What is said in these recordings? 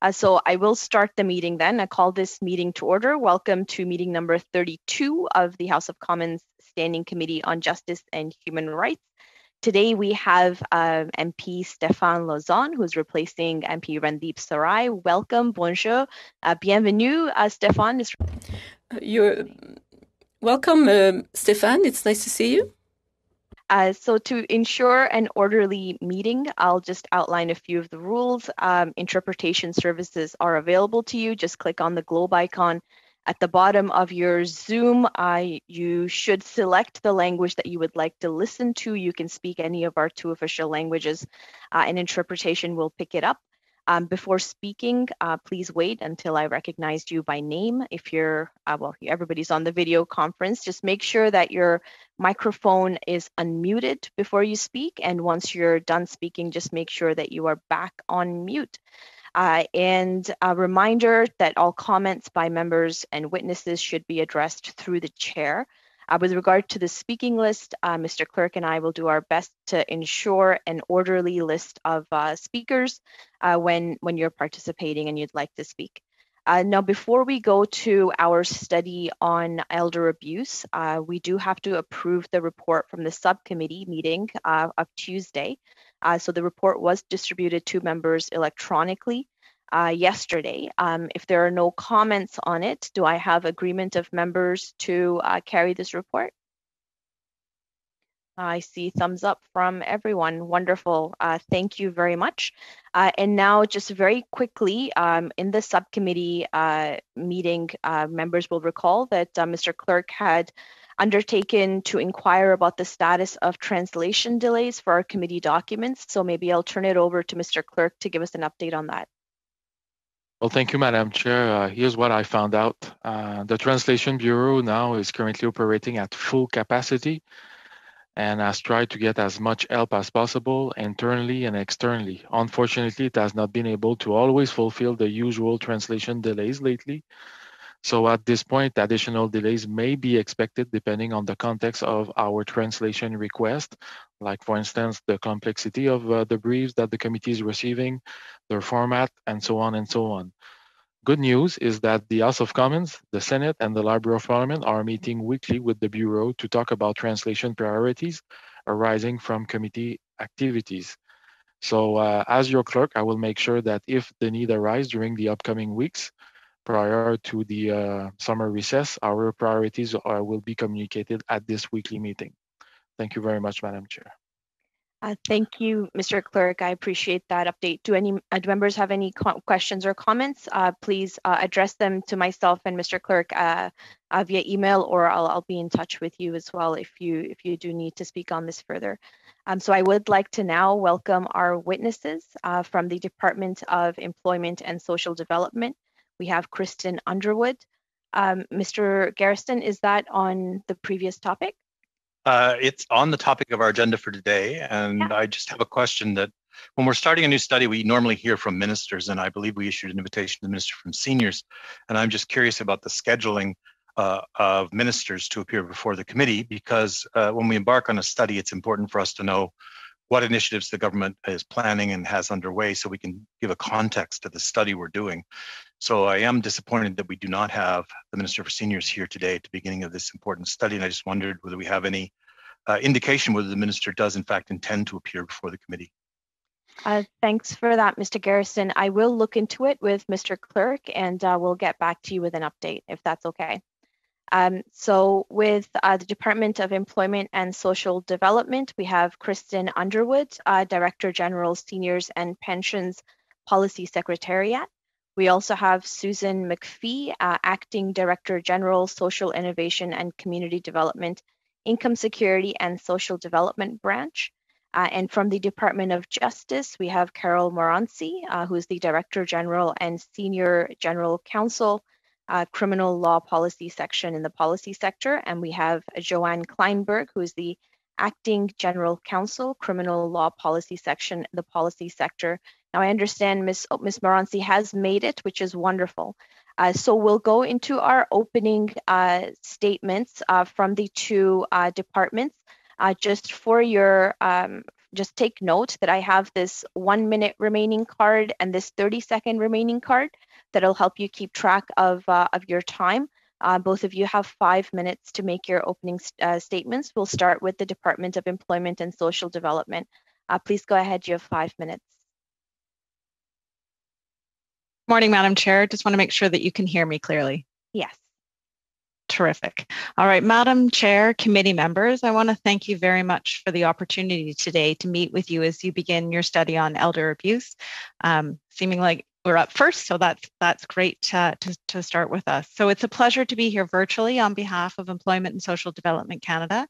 Uh, so I will start the meeting then. I call this meeting to order. Welcome to meeting number 32 of the House of Commons Standing Committee on Justice and Human Rights. Today we have um, MP Stéphane Lauzon, who's replacing MP Randeep Sarai. Welcome, bonjour, uh, bienvenue, uh, Stéphane. You're welcome, uh, Stéphane. It's nice to see you. Uh, so to ensure an orderly meeting, I'll just outline a few of the rules. Um, interpretation services are available to you. Just click on the globe icon at the bottom of your Zoom. Uh, you should select the language that you would like to listen to. You can speak any of our two official languages uh, and interpretation will pick it up. Um, before speaking, uh, please wait until I recognized you by name. If you're, uh, well, everybody's on the video conference, just make sure that your microphone is unmuted before you speak. And once you're done speaking, just make sure that you are back on mute. Uh, and a reminder that all comments by members and witnesses should be addressed through the chair. Uh, with regard to the speaking list, uh, Mr. Clerk and I will do our best to ensure an orderly list of uh, speakers uh, when, when you're participating and you'd like to speak. Uh, now, before we go to our study on elder abuse, uh, we do have to approve the report from the subcommittee meeting of Tuesday. so the report was distributed to members electronically uh, yesterday. Um, if there are no comments on it, do I have agreement of members to uh, carry this report? I see thumbs up from everyone. Wonderful. Uh, thank you very much. Uh, and now, just very quickly, um, in the subcommittee uh, meeting, uh, members will recall that Mr. Clerk had undertaken to inquire about the status of translation delays for our committee documents. So maybe I'll turn it over to Mr. Clerk to give us an update on that. Well, thank you, Madam Chair. Uh, here's what I found out. Uh, the Translation Bureau now is currently operating at full capacity and has tried to get as much help as possible internally and externally. Unfortunately, it has not been able to always fulfill the usual translation delays lately. So at this point, additional delays may be expected depending on the context of our translation request, like for instance, the complexity of uh, the briefs that the committee is receiving, their format, and so on and so on. Good news is that the House of Commons, the Senate, and the Library of Parliament are meeting weekly with the Bureau to talk about translation priorities arising from committee activities. So uh, as your clerk, I will make sure that if the need arises during the upcoming weeks, prior to the uh, summer recess, our priorities are, will be communicated at this weekly meeting. Thank you very much, Madam Chair. Uh, thank you, Mr. Clerk. I appreciate that update. Do any uh, do members have any questions or comments? Uh, please uh, address them to myself and Mr. Clerk uh, uh, via email, or I'll, I'll be in touch with you as well if you if you do need to speak on this further. Um, so I would like to now welcome our witnesses from the Department of Employment and Social Development. We have Kristen Underwood. Um, Mr. Garrison, is that on the previous topic? Uh, it's on the topic of our agenda for today. And yeah. I just have a question that when we're starting a new study, we normally hear from ministers, and I believe we issued an invitation to the minister from seniors. And I'm just curious about the scheduling uh, of ministers to appear before the committee, because uh, when we embark on a study, it's important for us to know what initiatives the government is planning and has underway so we can give a context to the study we're doing. So I am disappointed that we do not have the Minister for Seniors here today at the beginning of this important study. And I just wondered whether we have any uh, indication whether the minister does in fact intend to appear before the committee. Uh, thanks for that, Mr. Garrison. I will look into it with Mr. Clerk and uh, we'll get back to you with an update if that's okay. Um, so with uh, the Department of Employment and Social Development, we have Kristen Underwood, uh, Director General Seniors and Pensions Policy Secretariat. We also have Susan McPhee, uh, Acting Director General Social Innovation and Community Development, Income Security and Social Development Branch. Uh, and from the Department of Justice, we have Carole Morency, uh, who is the Director General and Senior General Counsel uh, criminal law policy section in the policy sector. And we have Joanne Klineberg, who is the acting general counsel, criminal law policy section, the policy sector. Now I understand Ms. Oh, Ms. Morency has made it, which is wonderful. Uh, so we'll go into our opening uh, statements uh, from the two uh, departments. Uh, just for your um, just take note that I have this one minute remaining card and this 30 second remaining card that'll help you keep track of, uh, of your time. Both of you have five minutes to make your opening uh, statements. We'll start with the Department of Employment and Social Development. Please go ahead, you have five minutes. Morning, Madam Chair. Just want to make sure that you can hear me clearly. Yes. Terrific. All right, Madam Chair, committee members, I want to thank you very much for the opportunity today to meet with you as you begin your study on elder abuse. Um, seeming like we're up first, so that's that's great uh, to, to start with us. So it's a pleasure to be here virtually on behalf of Employment and Social Development Canada.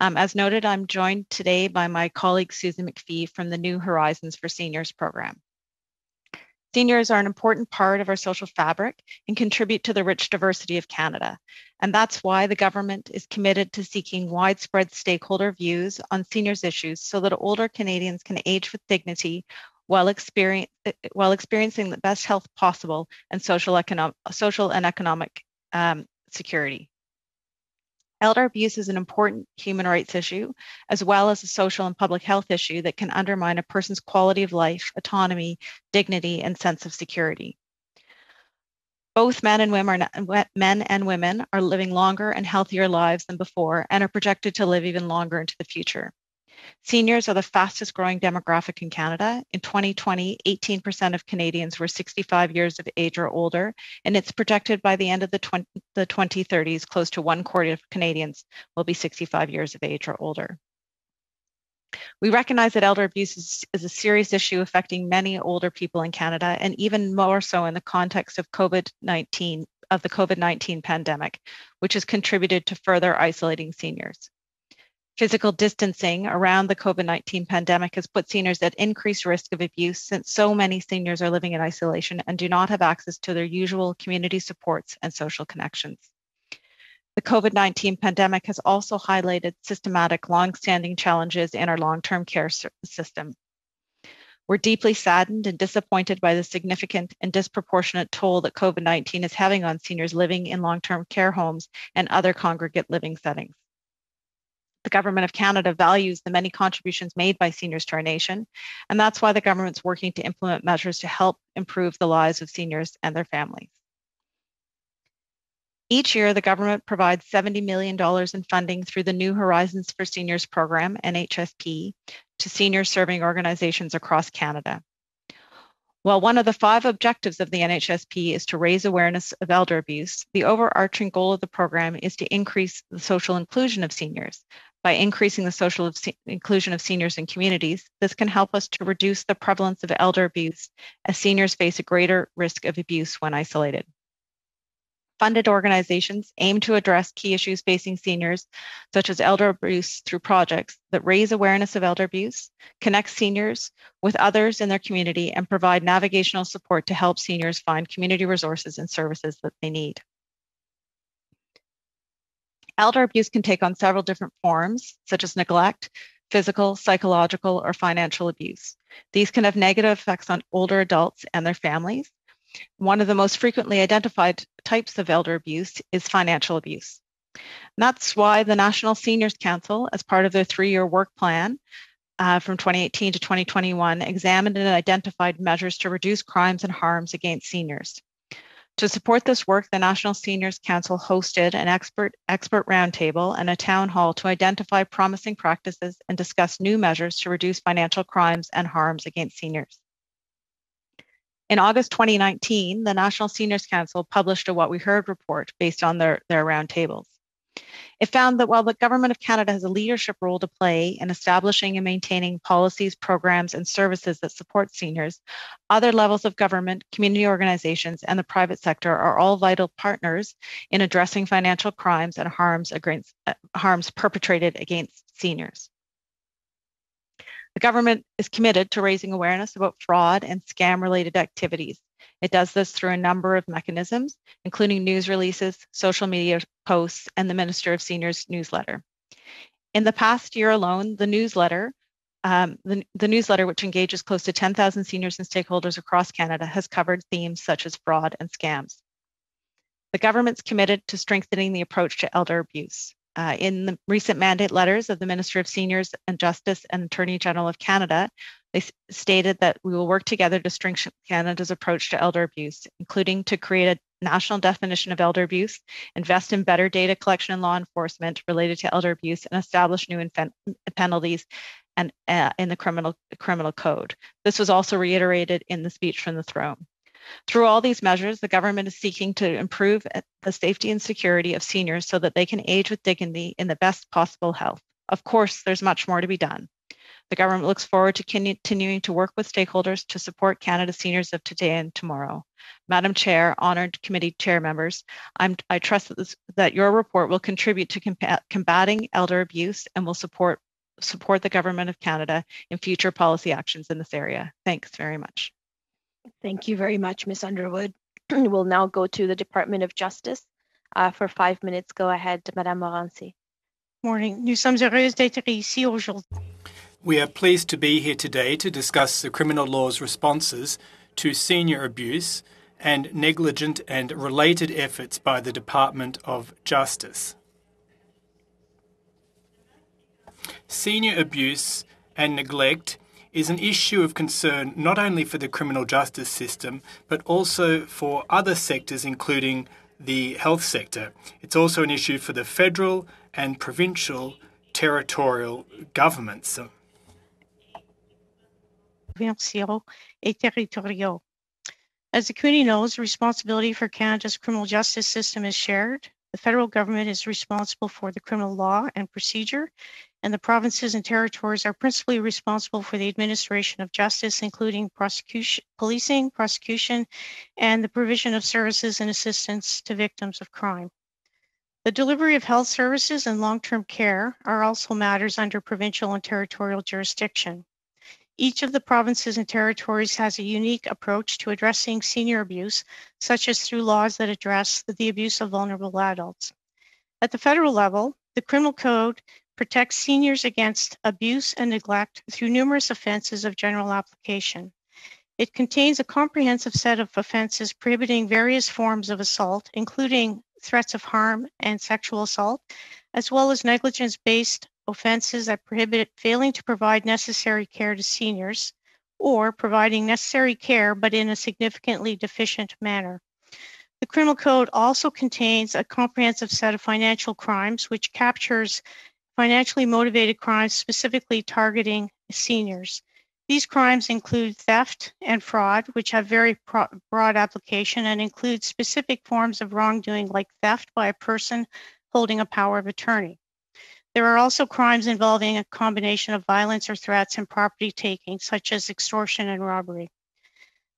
Um, as noted, I'm joined today by my colleague Susan McPhee from the New Horizons for Seniors program. Seniors are an important part of our social fabric and contribute to the rich diversity of Canada. And that's why the government is committed to seeking widespread stakeholder views on seniors issues so that older Canadians can age with dignity while, experience, while experiencing the best health possible and social, social and economic um, security. Elder abuse is an important human rights issue, as well as a social and public health issue that can undermine a person's quality of life, autonomy, dignity, and sense of security. Both men and women are, men and women are living longer and healthier lives than before and are projected to live even longer into the future. Seniors are the fastest growing demographic in Canada. In 2020, 18% of Canadians were 65 years of age or older, and it's projected by the end of the, 20, the 2030s, close to one quarter of Canadians will be 65 years of age or older. We recognize that elder abuse is, is, a serious issue affecting many older people in Canada, and even more so in the context of COVID-19 of the COVID-19 pandemic, which has contributed to further isolating seniors. Physical distancing around the COVID 19 pandemic has put seniors at increased risk of abuse since so many seniors are living in isolation and do not have access to their usual community supports and social connections. The COVID 19 pandemic has also highlighted systematic, long-standing challenges in our long term care system. We're deeply saddened and disappointed by the significant and disproportionate toll that COVID 19 is having on seniors living in long term care homes and other congregate living settings the Government of Canada values the many contributions made by seniors to our nation, and that's why the government's working to implement measures to help improve the lives of seniors and their families. Each year, the government provides $70 million in funding through the New Horizons for Seniors program, NHSP, to senior serving organizations across Canada. While one of the five objectives of the NHSP is to raise awareness of elder abuse, the overarching goal of the program is to increase the social inclusion of seniors by increasing the social inclusion of seniors in communities, this can help us to reduce the prevalence of elder abuse as seniors face a greater risk of abuse when isolated. Funded organizations aim to address key issues facing seniors, such as elder abuse, through projects that raise awareness of elder abuse, connect seniors with others in their community, and provide navigational support to help seniors find community resources and services that they need. Elder abuse can take on several different forms, such as neglect, physical, psychological, or financial abuse. These can have negative effects on older adults and their families. One of the most frequently identified types of elder abuse is financial abuse. And that's why the National Seniors Council, as part of their three year work plan uh, from 2018 to 2021, examined and identified measures to reduce crimes and harms against seniors. To support this work, the National Seniors Council hosted an expert, expert roundtable and a town hall to identify promising practices and discuss new measures to reduce financial crimes and harms against seniors. In August 2019, the National Seniors Council published a What We Heard report based on their, their roundtables. It found that while the Government of Canada has a leadership role to play in establishing and maintaining policies, programs, and services that support seniors, other levels of government, community organizations, and the private sector are all vital partners in addressing financial crimes and harms, against, uh, harms perpetrated against seniors. The government is committed to raising awareness about fraud and scam related activities it does this through a number of mechanisms, including news releases, social media posts, and the Minister of Seniors newsletter. In the past year alone, the newsletter, um, the, the newsletter, which engages close to 10,000 seniors and stakeholders across Canada, has covered themes such as fraud and scams. The government's committed to strengthening the approach to elder abuse. Uh, in the recent mandate letters of the Minister of Seniors and Justice and Attorney General of Canada, they stated that we will work together to strengthen Canada's approach to elder abuse, including to create a national definition of elder abuse, invest in better data collection and law enforcement related to elder abuse, and establish new infen- penalties and uh, in the criminal criminal code. This was also reiterated in the speech from the throne. Through all these measures, the government is seeking to improve the safety and security of seniors so that they can age with dignity in the best possible health. Of course, there's much more to be done. The government looks forward to continuing to work with stakeholders to support Canada's seniors of today and tomorrow. Madam Chair, honored committee chair members, I'm, i trust that, this, that, your report will contribute to combat, combating elder abuse and will support support the government of Canada in future policy actions in this area. Thanks very much. Thank you very much, Ms. Underwood. we'll now go to the Department of Justice. Uh, for five minutes, go ahead, Madame Morency. Morning. Nous sommes heureuses d'être ici aujourd'hui. We are pleased to be here today to discuss the criminal law's responses to senior abuse and negligent and related efforts by the Department of Justice. Senior abuse and neglect is an issue of concern not only for the criminal justice system, but also for other sectors, including the health sector. It's also an issue for the federal and provincial territorial governments. As the committee knows, responsibility for Canada's criminal justice system is shared. The federal government is responsible for the criminal law and procedure, and the provinces and territories are principally responsible for the administration of justice, including prosecution, policing, prosecution, and the provision of services and assistance to victims of crime. The delivery of health services and long-term care are also matters under provincial and territorial jurisdiction. Each of the provinces and territories has a unique approach to addressing senior abuse, such as through laws that address the abuse of vulnerable adults. At the federal level, the Criminal Code protects seniors against abuse and neglect through numerous offenses of general application. It contains a comprehensive set of offenses prohibiting various forms of assault, including threats of harm and sexual assault, as well as negligence based offenses that prohibit failing to provide necessary care to seniors or providing necessary care but in a significantly deficient manner. The Criminal Code also contains a comprehensive set of financial crimes, which captures financially motivated crimes specifically targeting seniors. These crimes include theft and fraud, which have very pro- broad application and include specific forms of wrongdoing like theft by a person holding a power of attorney. There are also crimes involving a combination of violence or threats and property taking, such as extortion and robbery.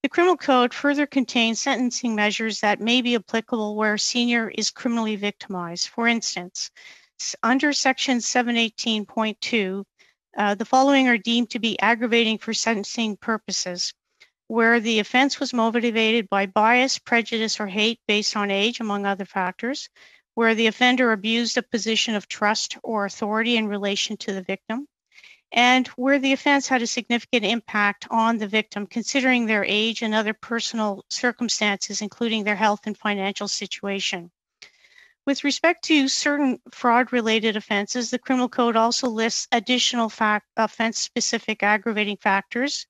The Criminal Code further contains sentencing measures that may be applicable where a senior is criminally victimized. For instance, under Section 718.2, uh, the following are deemed to be aggravating for sentencing purposes, where the offense was motivated by bias, prejudice, or hate based on age, among other factors, where the offender abused a position of trust or authority in relation to the victim, and where the offense had a significant impact on the victim, considering their age and other personal circumstances, including their health and financial situation. With respect to certain fraud related offenses, the Criminal Code also lists additional offense specific aggravating factors,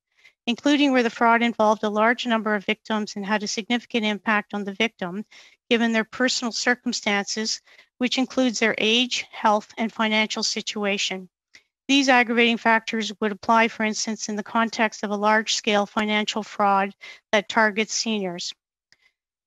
including where the fraud involved a large number of victims and had a significant impact on the victim, given their personal circumstances, which includes their age, health, and financial situation. These aggravating factors would apply, for instance, in the context of a large scale financial fraud that targets seniors.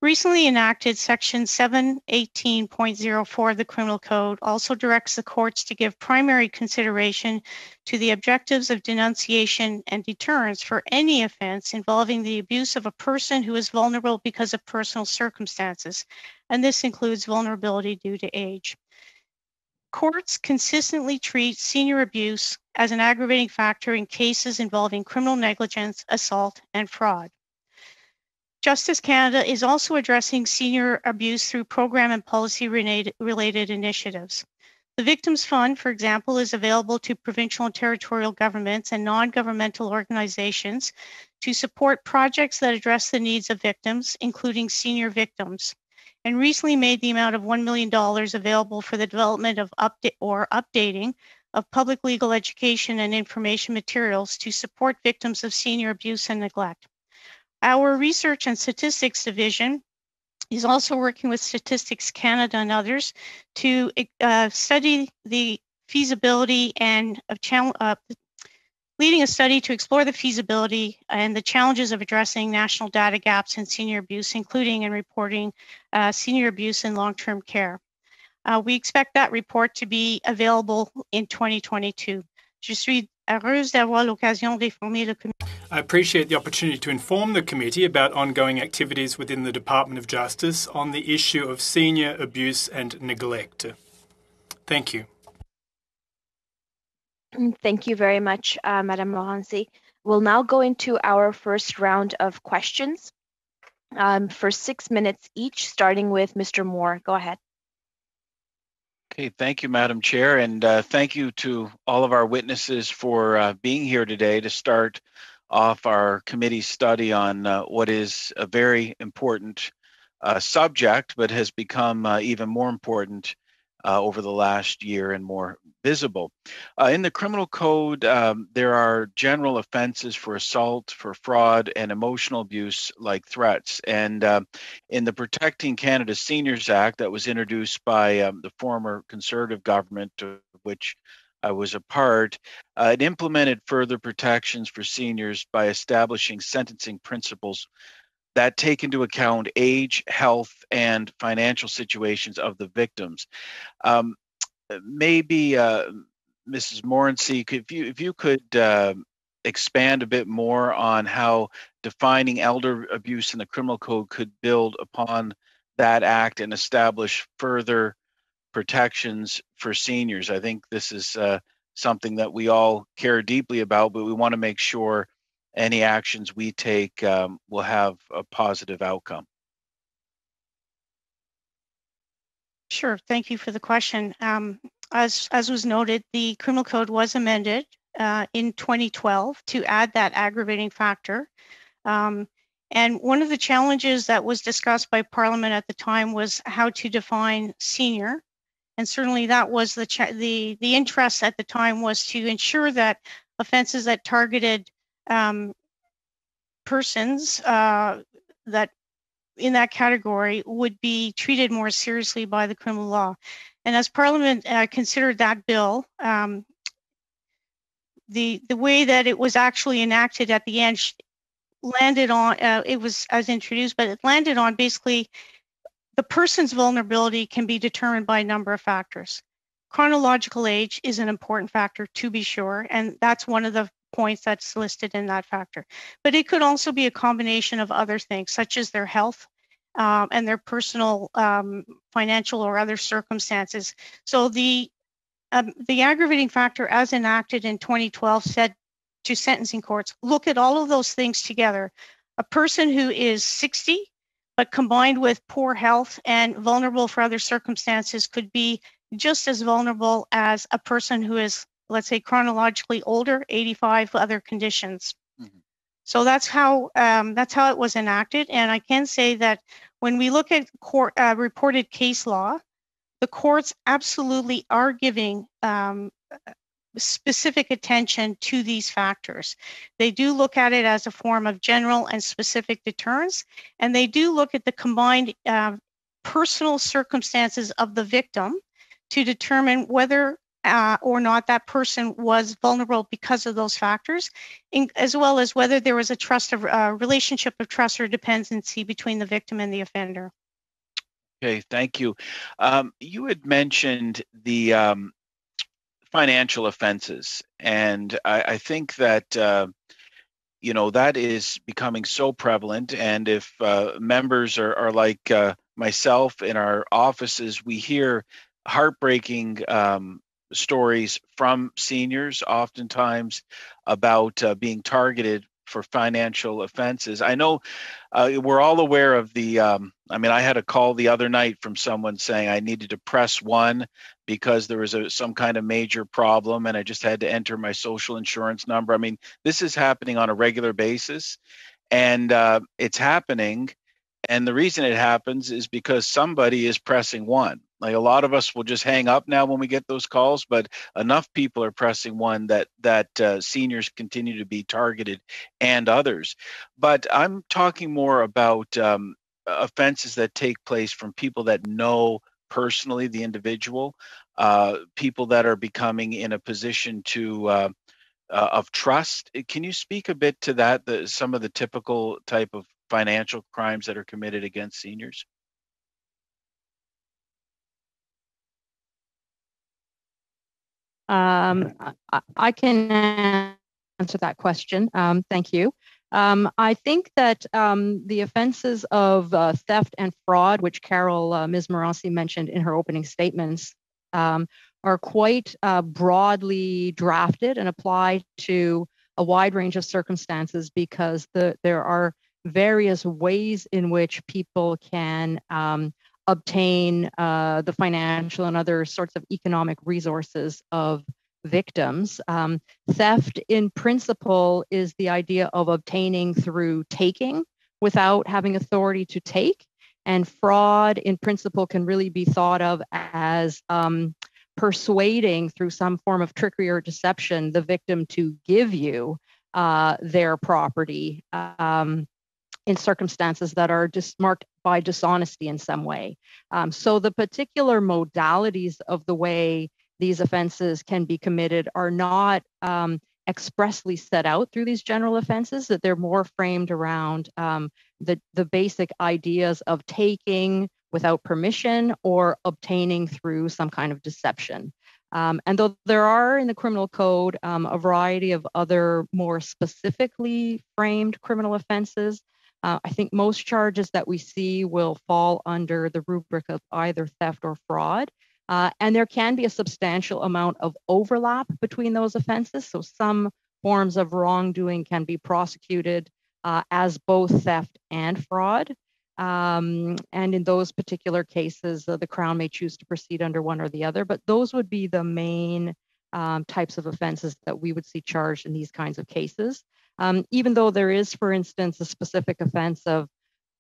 Recently enacted Section 718.04 of the Criminal Code also directs the courts to give primary consideration to the objectives of denunciation and deterrence for any offense involving the abuse of a person who is vulnerable because of personal circumstances, and this includes vulnerability due to age. Courts consistently treat senior abuse as an aggravating factor in cases involving criminal negligence, assault, and fraud. Justice Canada is also addressing senior abuse through program and policy related initiatives. The Victims Fund, for example, is available to provincial and territorial governments and non governmental organizations to support projects that address the needs of victims, including senior victims. and recently made the amount of $1 million available for the development of or updating of public legal education and information materials to support victims of senior abuse and neglect. Our Research and Statistics Division is also working with Statistics Canada and others to uh, study the feasibility and of uh, leading a study to explore the feasibility and the challenges of addressing national data gaps in senior abuse, including in reporting uh, senior abuse in long-term care. Uh, we expect that report to be available in 2022. Je suis heureuse d'avoir l'occasion d'informer le comité. I appreciate the opportunity to inform the committee about ongoing activities within the Department of Justice on the issue of senior abuse and neglect. Thank you. Thank you very much, uh, Madame Morency. We'll now go into our first round of questions um, for six minutes each, starting with Mr. Moore. Go ahead. Okay, thank you, Madam Chair, and uh, thank you to all of our witnesses for uh, being here today to start off our committee study on uh, what is a very important uh, subject, but has become uh, even more important uh, over the last year and more visible. Uh, in the criminal code, um, there are general offenses for assault, for fraud, and emotional abuse like threats. And uh, in the Protecting Canada Seniors Act that was introduced by um, the former Conservative government, of which I was a part, uh, it implemented further protections for seniors by establishing sentencing principles that take into account age, health, and financial situations of the victims. Um, maybe uh, Mrs. Morency, if you if you could uh, expand a bit more on how defining elder abuse in the criminal code could build upon that act and establish further protections for seniors. I think this is uh, something that we all care deeply about, but we want to make sure any actions we take um, will have a positive outcome. Sure. Thank you for the question. Um, as, as was noted, the criminal code was amended uh, in 2012 to add that aggravating factor. Um, and one of the challenges that was discussed by Parliament at the time was how to define senior. And certainly that was the, the, the interest at the time was to ensure that offenses that targeted um, persons uh, that in that category would be treated more seriously by the criminal law. And as Parliament uh, considered that bill, um, the the way that it was actually enacted at the end landed on uh, it was as introduced, but it landed on basically the person's vulnerability can be determined by a number of factors. Chronological age is an important factor to be sure, and that's one of the points that's listed in that factor. But it could also be a combination of other things, such as their health um, and their personal um, financial or other circumstances. So the um, the aggravating factor as enacted in 2012 said to sentencing courts, look at all of those things together. A person who is 60 but combined with poor health and vulnerable for other circumstances could be just as vulnerable as a person who is let's say chronologically older, 85 other conditions. Mm-hmm. So that's how um, that's how it was enacted. And I can say that when we look at court uh, reported case law, the courts absolutely are giving um, specific attention to these factors. They do look at it as a form of general and specific deterrence, and they do look at the combined uh, personal circumstances of the victim to determine whether uh, or not that person was vulnerable because of those factors, in, as well as whether there was a trust of uh, relationship of trust or dependency between the victim and the offender. Okay, thank you. Um, you had mentioned the um, financial offenses, and I, I think that uh, you know that is becoming so prevalent. And if uh, members are, are like uh, myself in our offices, we hear heartbreaking um, stories from seniors, oftentimes about uh, being targeted for financial offenses. I know uh, we're all aware of the. Um, I mean, I had a call the other night from someone saying I needed to press one because there was a, some kind of major problem, and I just had to enter my social insurance number. I mean, this is happening on a regular basis, and uh, it's happening And the reason it happens is because somebody is pressing one. Like a lot of us will just hang up now when we get those calls, but enough people are pressing one that that uh, seniors continue to be targeted and others. But I'm talking more about um, offenses that take place from people that know personally the individual, uh, people that are becoming in a position to uh, uh, of trust. Can you speak a bit to that? The, some of the typical type of financial crimes that are committed against seniors? Um, I, I, can answer that question. Um, thank you. Um, I think that um, the offenses of uh, theft and fraud, which Carole uh, Ms. Morency mentioned in her opening statements, um, are quite uh, broadly drafted and apply to a wide range of circumstances because the, there are various ways in which people can um, obtain uh, the financial and other sorts of economic resources of victims. Um, theft, in principle, is the idea of obtaining through taking without having authority to take. And fraud, in principle, can really be thought of as um, persuading through some form of trickery or deception the victim to give you uh, their property. Um, in circumstances that are just marked by dishonesty in some way. Um, so the particular modalities of the way these offenses can be committed are not um, expressly set out through these general offenses, that they're more framed around um, the, the basic ideas of taking without permission or obtaining through some kind of deception. Um, and though there are in the criminal code um, a variety of other more specifically framed criminal offenses, uh, I think most charges that we see will fall under the rubric of either theft or fraud. Uh, and there can be a substantial amount of overlap between those offenses. So some forms of wrongdoing can be prosecuted uh, as both theft and fraud. Um, and in those particular cases, uh, the Crown may choose to proceed under one or the other, but those would be the main um, types of offenses that we would see charged in these kinds of cases um, even though there is, for instance, a specific offense of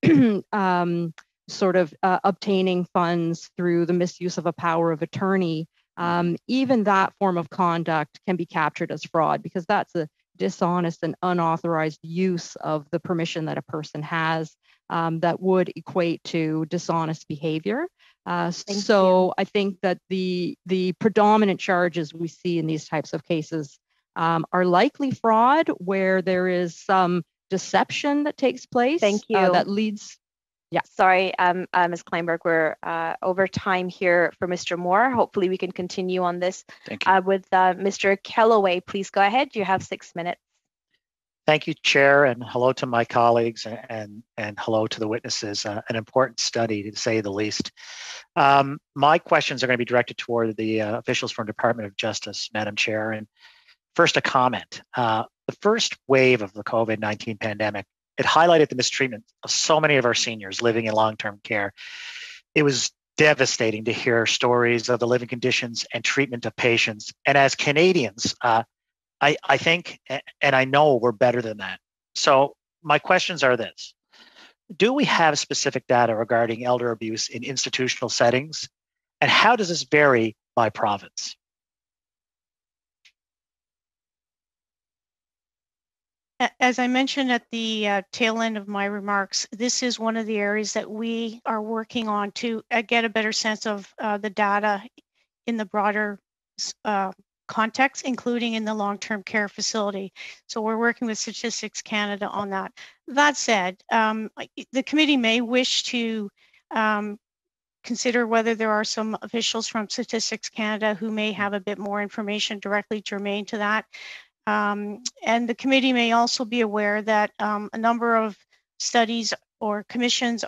um, sort of uh, obtaining funds through the misuse of a power of attorney, um, even that form of conduct can be captured as fraud because that's a dishonest and unauthorized use of the permission that a person has um, that would equate to dishonest behavior. Uh, so you. I think that the the predominant charges we see in these types of cases um, are likely fraud where there is some deception that takes place. Thank uh, you. Uh, that leads. Yeah. Sorry, um, uh, Ms. Klineberg, we're uh, over time here for Mr. Moore. Hopefully, we can continue on this Thank you. Uh, with uh, Mr. Kelloway. Please go ahead. You have six minutes. Thank you, Chair, and hello to my colleagues and and, and hello to the witnesses. Uh, an important study, to say the least. Um, my questions are going to be directed toward the uh, officials from Department of Justice, Madam Chair, and First, a comment. Uh, the first wave of the COVID 19 pandemic, it highlighted the mistreatment of so many of our seniors living in long term care. It was devastating to hear stories of the living conditions and treatment of patients. And as Canadians, uh, I, I think and I know we're better than that. So, my questions are this Do we have specific data regarding elder abuse in institutional settings? And how does this vary by province? As I mentioned at the uh, tail end of my remarks, this is one of the areas that we are working on to uh, get a better sense of uh, the data in the broader uh, context, including in the long-term care facility. So we're working with Statistics Canada on that. That said, um, the committee may wish to um, consider whether there are some officials from Statistics Canada who may have a bit more information directly germane to that. Um, and the committee may also be aware that um, a number of studies or commissions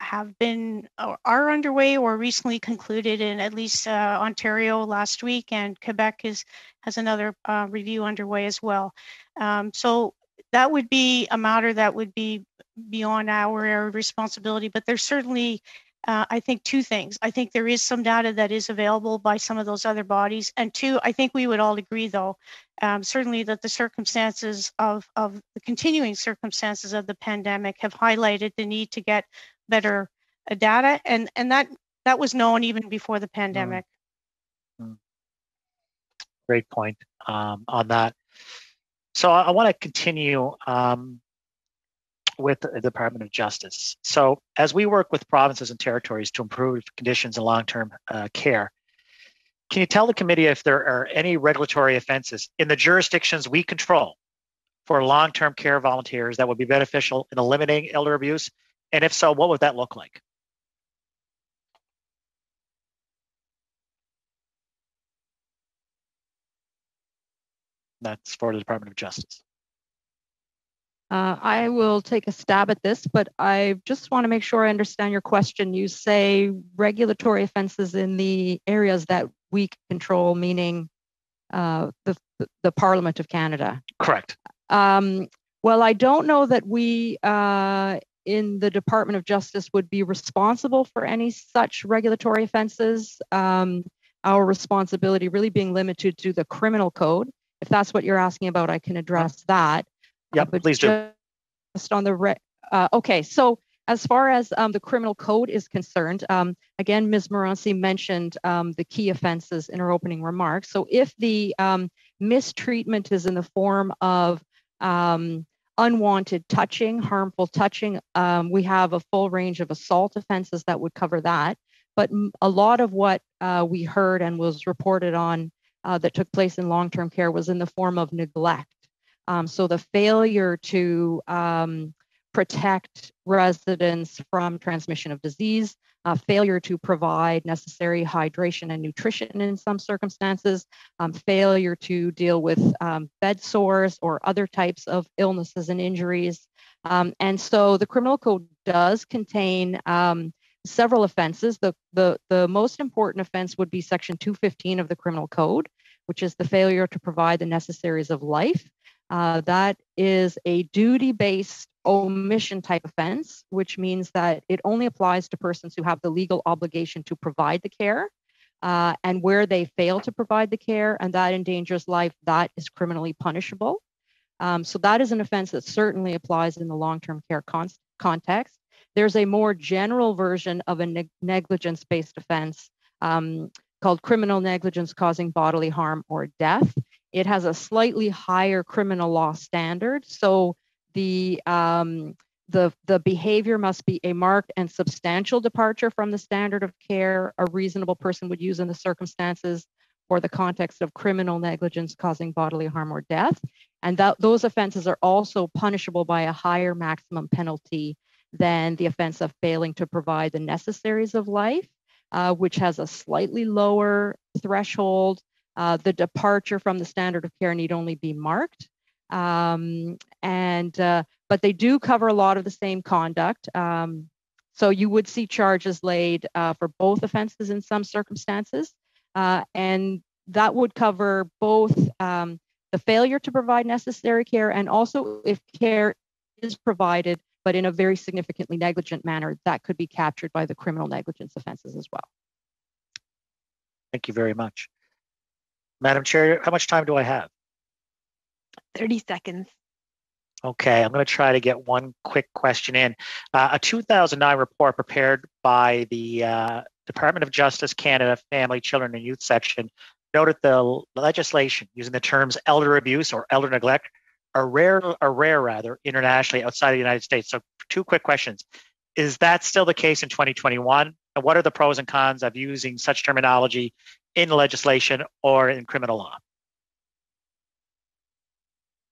have been or are underway or recently concluded in at least uh, Ontario last week, and Quebec is has another uh, review underway as well. Um, so that would be a matter that would be beyond our responsibility, but there's certainly uh, I think two things. I think there is some data that is available by some of those other bodies. And two, I think we would all agree, though, um, certainly that the circumstances of, of the continuing circumstances of the pandemic have highlighted the need to get better uh, data. And, and that, that was known even before the pandemic. Mm. Great point um, on that. So I, I want to continue um, with the Department of Justice. So, as we work with provinces and territories to improve conditions in long term uh, care, can you tell the committee if there are any regulatory offenses in the jurisdictions we control for long term care volunteers that would be beneficial in eliminating elder abuse? And if so, what would that look like? That's for the Department of Justice. Uh, I will take a stab at this, but I just want to make sure I understand your question. You say regulatory offenses in the areas that we control, meaning uh, the, the Parliament of Canada. Correct. Um, well, I don't know that we uh, in the Department of Justice would be responsible for any such regulatory offenses. Um, our responsibility really being limited to the criminal code. If that's what you're asking about, I can address that. Yeah, please do. Just on the re- uh, okay, so as far as um, the criminal code is concerned, um, again, Ms. Morency mentioned um, the key offenses in her opening remarks. So if the um, mistreatment is in the form of um, unwanted touching, harmful touching, um, we have a full range of assault offenses that would cover that. But a lot of what uh, we heard and was reported on uh, that took place in long term care was in the form of neglect. Um, so the failure to um, protect residents from transmission of disease, uh, failure to provide necessary hydration and nutrition in some circumstances, um, failure to deal with um, bed sores or other types of illnesses and injuries. Um, and so the criminal code does contain um, several offenses. The, the, the most important offense would be section 215 of the criminal code, which is the failure to provide the necessaries of life. Uh, that is a duty based omission type offense, which means that it only applies to persons who have the legal obligation to provide the care. Uh, and where they fail to provide the care and that endangers life, that is criminally punishable. Um, so that is an offense that certainly applies in the long term care con- context. There's a more general version of a ne- negligence based offense um, called criminal negligence causing bodily harm or death. It has a slightly higher criminal law standard. So the um, the the behavior must be a marked and substantial departure from the standard of care a reasonable person would use in the circumstances or the context of criminal negligence causing bodily harm or death and that those offenses are also punishable by a higher maximum penalty than the offense of failing to provide the necessaries of life uh, which has a slightly lower threshold uh, the departure from the standard of care need only be marked. Um, and uh, but they do cover a lot of the same conduct. Um, so you would see charges laid uh, for both offenses in some circumstances, uh, and that would cover both um, the failure to provide necessary care and also if care is provided but in a very significantly negligent manner, that could be captured by the criminal negligence offenses as well. Thank you very much. Madam Chair, how much time do I have? 30 seconds. Okay, I'm going to try to get one quick question in. Uh, a 2009 report prepared by the uh, Department of Justice Canada Family, Children and Youth section noted the legislation using the terms elder abuse or elder neglect are rare, are rare rather, internationally outside of the United States. So, two quick questions: Is that still the case in 2021? And what are the pros and cons of using such terminology in legislation or in criminal law?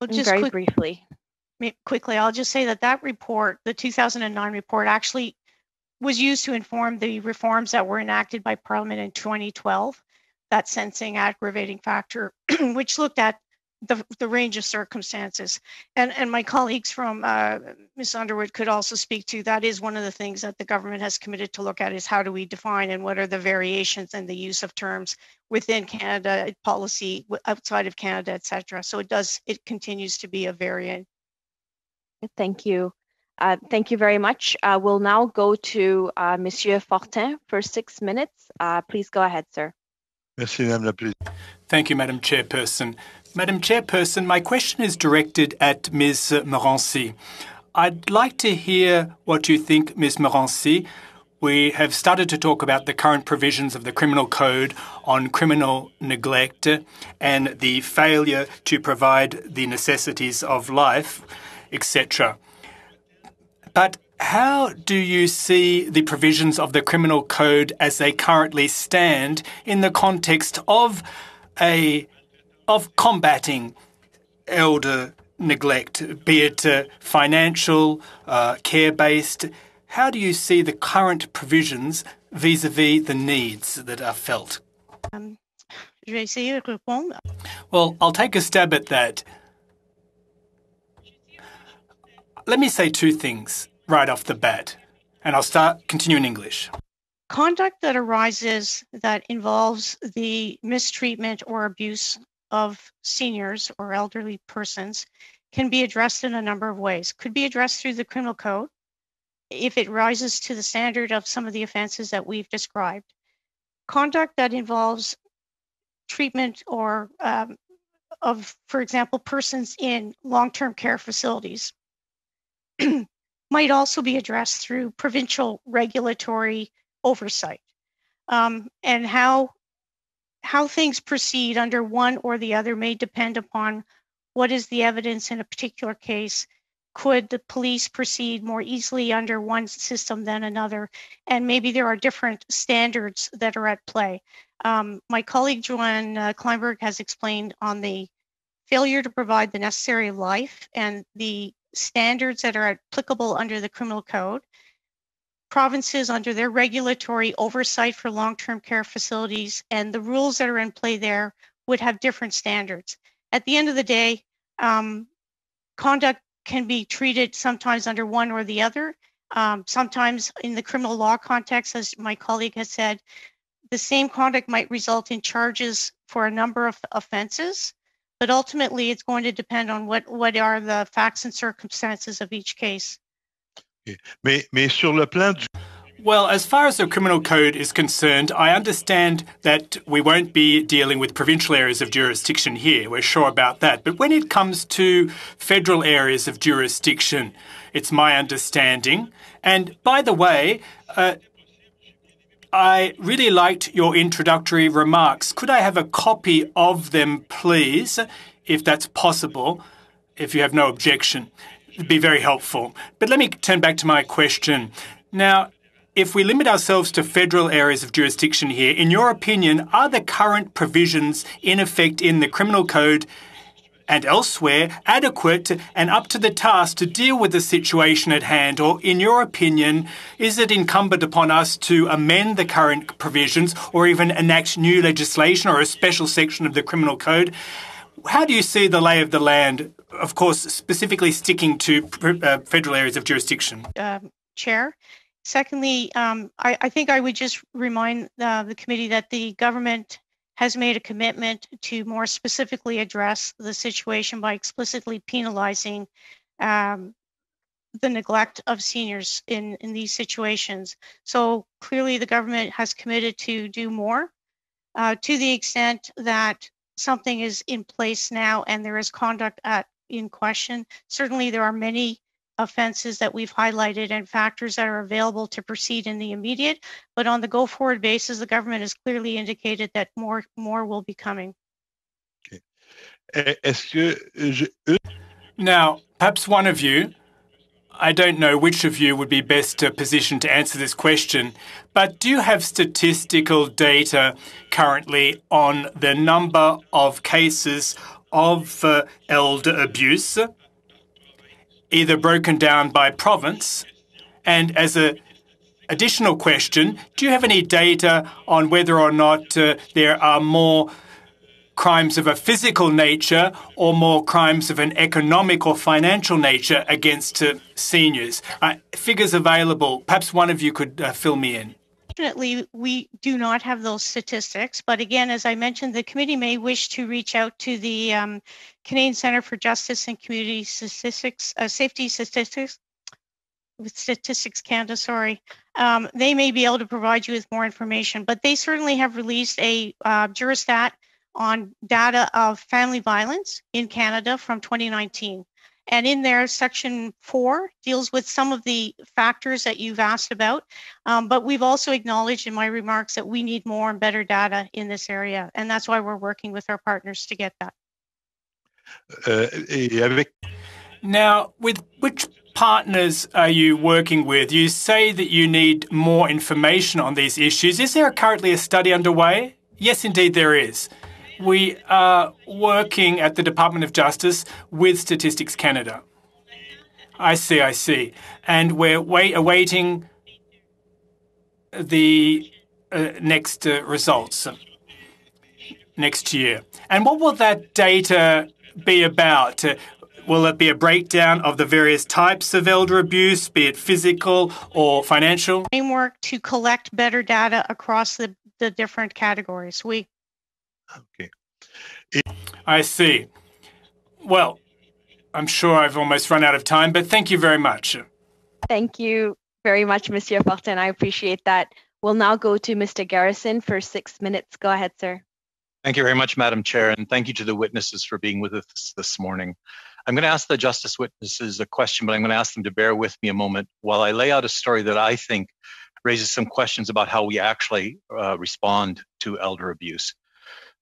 Well, just very quick, briefly. Quickly, I'll just say that that report, the 2009 report, actually was used to inform the reforms that were enacted by Parliament in 2012. That sensing aggravating factor, which looked at the, the range of circumstances. And, and my colleagues from uh, Ms. Underwood could also speak to that is one of the things that the government has committed to look at is how do we define and what are the variations in the use of terms within Canada policy, outside of Canada, et cetera. So it does, it continues to be a variant. Thank you. Uh, thank you very much. Uh, we'll now go to uh, Monsieur Fortin for six minutes. Uh, please go ahead, sir. Merci, Madame la Thank you, Madam Chairperson. Madam Chairperson, my question is directed at Ms. Morency. I'd like to hear what you think, Ms. Morency. We have started to talk about the current provisions of the Criminal Code on criminal neglect and the failure to provide the necessities of life, etc. But how do you see the provisions of the Criminal Code as they currently stand in the context of a of combating elder neglect, be it uh, financial, uh, care based. How do you see the current provisions vis a vis the needs that are felt? Um, well, I'll take a stab at that. Let me say two things right off the bat, and I'll start continue in English. Conduct that arises that involves the mistreatment or abuse of seniors or elderly persons can be addressed in a number of ways. Could be addressed through the criminal code if it rises to the standard of some of the offenses that we've described. Conduct that involves treatment or um, of, for example, persons in long term care facilities might also be addressed through provincial regulatory oversight. Um, and how how things proceed under one or the other may depend upon what is the evidence in a particular case. Could the police proceed more easily under one system than another? And maybe there are different standards that are at play. Um, my colleague Joanne uh, Klineberg has explained on the failure to provide the necessary life and the standards that are applicable under the criminal code provinces under their regulatory oversight for long-term care facilities and the rules that are in play there would have different standards. At the end of the day, um, conduct can be treated sometimes under one or the other. Um, sometimes in the criminal law context, as my colleague has said, the same conduct might result in charges for a number of offenses, but ultimately it's going to depend on what, what are the facts and circumstances of each case. Mais, mais sur le plan du... Well, as far as the criminal code is concerned, I understand that we won't be dealing with provincial areas of jurisdiction here. We're sure about that. But when it comes to federal areas of jurisdiction, it's my understanding. And by the way, uh, I really liked your introductory remarks. Could I have a copy of them, please, if that's possible, if you have no objection? Be very helpful. But let me turn back to my question. Now, if we limit ourselves to federal areas of jurisdiction here, in your opinion, are the current provisions in effect in the criminal code and elsewhere adequate and up to the task to deal with the situation at hand? Or, in your opinion, is it incumbent upon us to amend the current provisions or even enact new legislation or a special section of the criminal code? How do you see the lay of the land of course, specifically sticking to uh, federal areas of jurisdiction? Um, Chair. Secondly, um, I, I, think I would just remind uh, the committee that the government has made a commitment to more specifically address the situation by explicitly penalizing um, the neglect of seniors in, in these situations. So clearly, the government has committed to do more uh, to the extent that something is in place now and there is conduct at in question. Certainly, there are many offenses that we've highlighted and factors that are available to proceed in the immediate, but on the go forward basis, the government has clearly indicated that more more will be coming. Okay. Now, perhaps one of you, I don't know which of you would be best positioned to answer this question, but do you have statistical data currently on the number of cases of uh, elder abuse, either broken down by province, and as a additional question, do you have any data on whether or not uh, there are more crimes of a physical nature or more crimes of an economic or financial nature against uh, seniors? Uh, figures available. Perhaps one of you could uh, fill me in. Unfortunately, we do not have those statistics. But again, as I mentioned, the committee may wish to reach out to the um, Canadian Centre for Justice and Community Statistics, uh, Safety Statistics, with Statistics Canada, sorry, um, they may be able to provide you with more information, but they certainly have released a uh, Juristat on data of family violence in Canada from 2019. And in there, section four deals with some of the factors that you've asked about. Um, but we've also acknowledged in my remarks that we need more and better data in this area. And that's why we're working with our partners to get that. Uh, now, with which partners are you working with? You say that you need more information on these issues. Is there currently a study underway? Yes, indeed, there is. We are working at the Department of Justice with Statistics Canada. I see, I see. And we're wait, awaiting the uh, next uh, results next year. And what will that data be about? Uh, will it be a breakdown of the various types of elder abuse, be it physical or financial? Framework to collect better data across the, the different categories. We Okay. I see. Well, I'm sure I've almost run out of time, but thank you very much. Thank you very much, Monsieur Fortin. I appreciate that. We'll now go to Mr. Garrison for six minutes. Go ahead, sir. Thank you very much, Madam Chair, and thank you to the witnesses for being with us this morning. I'm going to ask the justice witnesses a question, but I'm going to ask them to bear with me a moment while I lay out a story that I think raises some questions about how we actually uh, respond to elder abuse.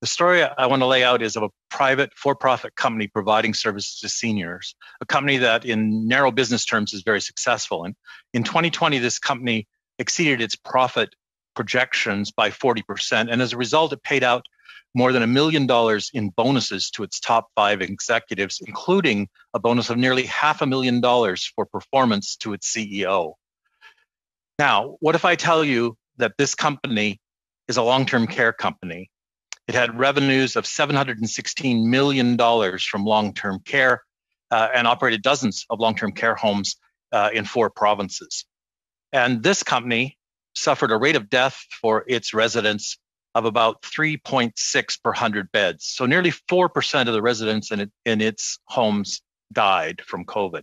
The story I want to lay out is of a private for profit company providing services to seniors, a company that, in narrow business terms, is very successful. And in 2020, this company exceeded its profit projections by 40%. And as a result, it paid out more than a million dollars in bonuses to its top five executives, including a bonus of nearly half a million dollars for performance to its CEO. Now, what if I tell you that this company is a long term care company it had revenues of $716 million from long term care uh, and operated dozens of long term care homes uh, in four provinces. And this company suffered a rate of death for its residents of about 3.6 per 100 beds. So nearly 4% of the residents in, it, in its homes died from COVID.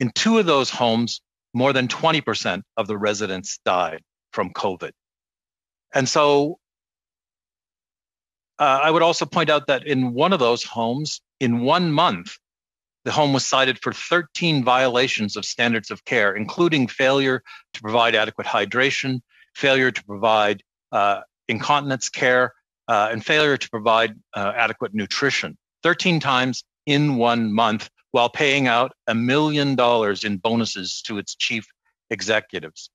In two of those homes, more than 20% of the residents died from COVID. And so uh, I would also point out that in one of those homes, in one month, the home was cited for 13 violations of standards of care, including failure to provide adequate hydration, failure to provide uh, incontinence care, uh, and failure to provide uh, adequate nutrition. 13 times in one month while paying out a million dollars in bonuses to its chief executives.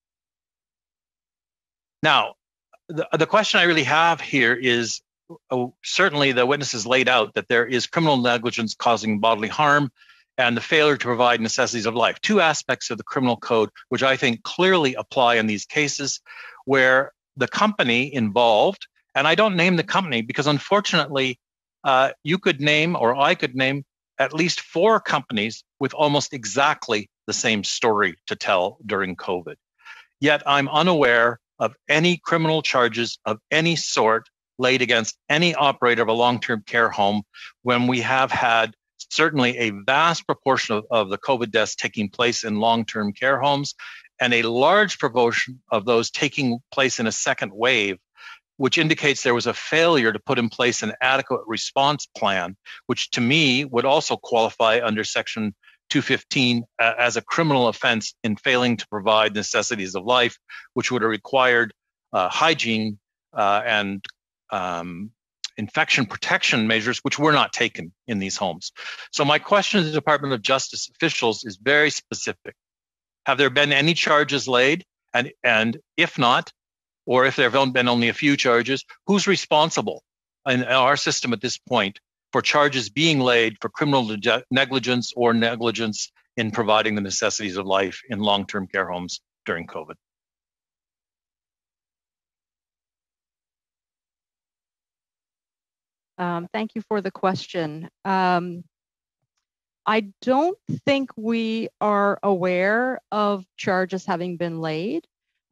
Now, the, the question I really have here is certainly the witnesses laid out that there is criminal negligence causing bodily harm and the failure to provide necessities of life. Two aspects of the criminal code, which I think clearly apply in these cases, where the company involved, and I don't name the company because unfortunately, uh, you could name or I could name at least four companies with almost exactly the same story to tell during COVID. Yet I'm unaware of any criminal charges of any sort laid against any operator of a long term care home when we have had certainly a vast proportion of, of the COVID deaths taking place in long term care homes and a large proportion of those taking place in a second wave which indicates there was a failure to put in place an adequate response plan, which to me would also qualify under Section 215 uh, as a criminal offense in failing to provide necessities of life, which would have required uh, hygiene uh, and um, infection protection measures, which were not taken in these homes. So my question to the Department of Justice officials is very specific. Have there been any charges laid? And, and if not, or if there have been only a few charges, who's responsible in our system at this point for charges being laid for criminal negligence or negligence in providing the necessities of life in long-term care homes during COVID? Um, thank you for the question. Um, I don't think we are aware of charges having been laid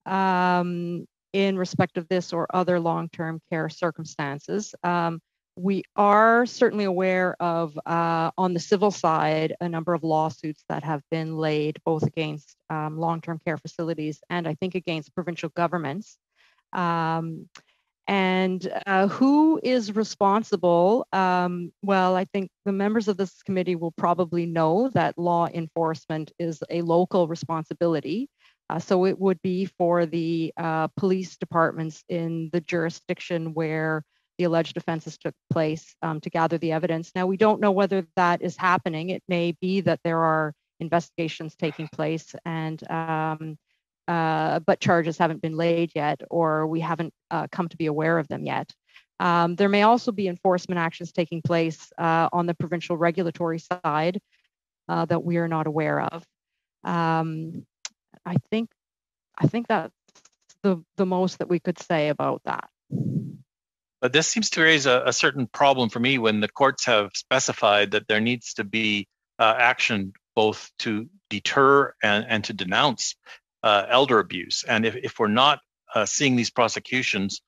um, in respect of this or other long term care circumstances. Um, we are certainly aware of, uh, on the civil side, a number of lawsuits that have been laid both against um, long term care facilities and I think against provincial governments. Um, and uh, who is responsible? Um, well, I think the members of this committee will probably know that law enforcement is a local responsibility. Uh, so it would be for the uh, police departments in the jurisdiction where the alleged offenses took place um, to gather the evidence. Now, we don't know whether that is happening. It may be that there are investigations taking place and um, uh, but charges haven't been laid yet, or we haven't uh, come to be aware of them yet. Um, there may also be enforcement actions taking place uh, on the provincial regulatory side uh, that we are not aware of. Um, I think I think that's the the most that we could say about that. But this seems to raise a, a certain problem for me when the courts have specified that there needs to be uh, action both to deter and, and to denounce uh, elder abuse. And if, if we're not uh, seeing these prosecutions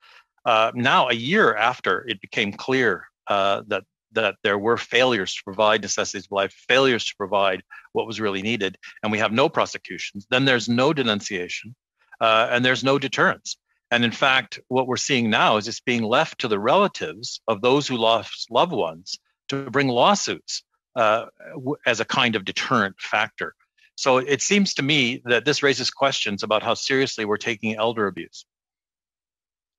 uh, now, a year after it became clear uh, that that there were failures to provide necessities of life, failures to provide what was really needed, and we have no prosecutions, then there's no denunciation uh, and there's no deterrence. And in fact, what we're seeing now is it's being left to the relatives of those who lost loved ones to bring lawsuits uh, as a kind of deterrent factor. So it seems to me that this raises questions about how seriously we're taking elder abuse.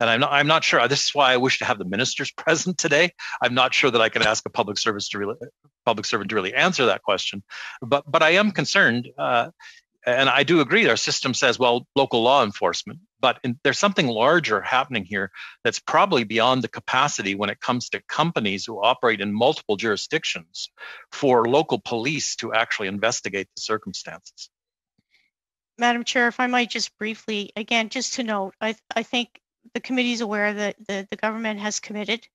And I'm not, I'm not sure. This is why I wish to have the ministers present today. I'm not sure that I can ask a public service to really, public servant to really answer that question. But but I am concerned, uh, and I do agree. Our system says, well, local law enforcement, but in, there's something larger happening here that's probably beyond the capacity when it comes to companies who operate in multiple jurisdictions for local police to actually investigate the circumstances. Madam Chair, if I might just briefly, again, just to note, I, I think the committee is aware that the, the government has committed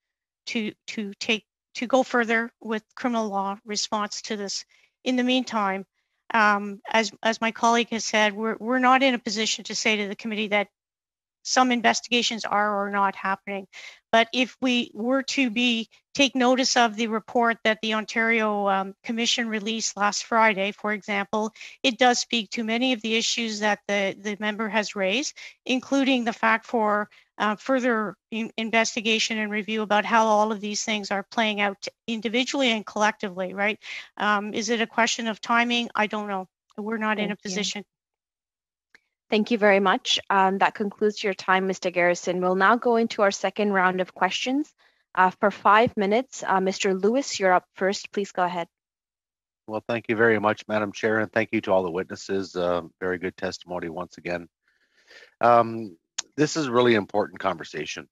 to to take to go further with criminal law response to this. In the meantime, um, as as my colleague has said, we're we're not in a position to say to the committee that some investigations are or not happening. But if we were to be take notice of the report that the Ontario um, Commission released last Friday, for example, it does speak to many of the issues that the, the member has raised, including the fact for uh, further in investigation and review about how all of these things are playing out individually and collectively, right? Um, is it a question of timing? I don't know. We're not Thank in a position. You. Thank you very much. Um, that concludes your time, Mr. Garrison. We'll now go into our second round of questions. Uh, for five minutes, uh, Mr. Lewis, you're up first. Please go ahead. Well, thank you very much, Madam Chair, and thank you to all the witnesses. Uh, very good testimony once again. Um, this is a really important conversation.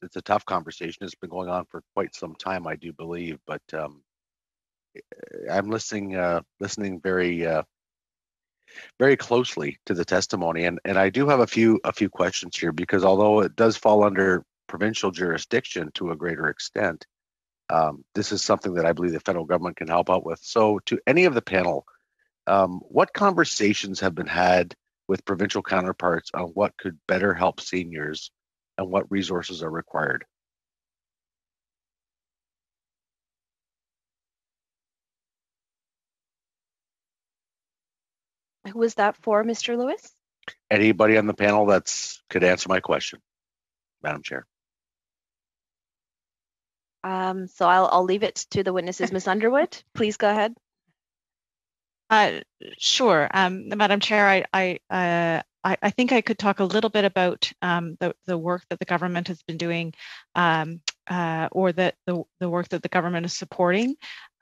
It's a tough conversation. It's been going on for quite some time, I do believe, but um, I'm listening, uh, listening very uh, very closely to the testimony, and and I do have a few a few questions here because although it does fall under provincial jurisdiction to a greater extent, um, this is something that I believe the federal government can help out with. So, to any of the panel, um, what conversations have been had with provincial counterparts on what could better help seniors and what resources are required? Who was that for, Mr. Lewis? Anybody on the panel that's could answer my question, Madam Chair. Um, so I'll, I'll leave it to the witnesses. Ms. Underwood, please go ahead. Uh, sure, um, Madam Chair. I I, uh, I, I think I could talk a little bit about um, the the work that the government has been doing, um, uh, or that the the work that the government is supporting